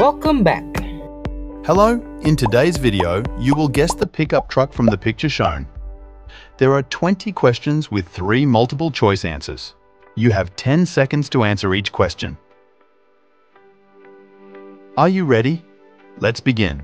Welcome back. Hello, in today's video, you will guess the pickup truck from the picture shown. There are 20 questions with three multiple choice answers. You have 10 seconds to answer each question. Are you ready? Let's begin.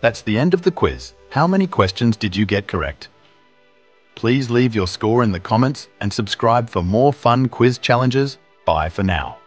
That's the end of the quiz. How many questions did you get correct? Please leave your score in the comments and subscribe for more fun quiz challenges. Bye for now.